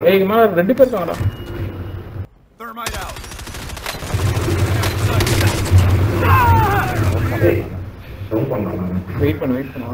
ஏய் மேல ரெண்டு பேர் இருக்காங்கடா Thermite out. வெயிட் பண்ணு வெயிட் பண்ணு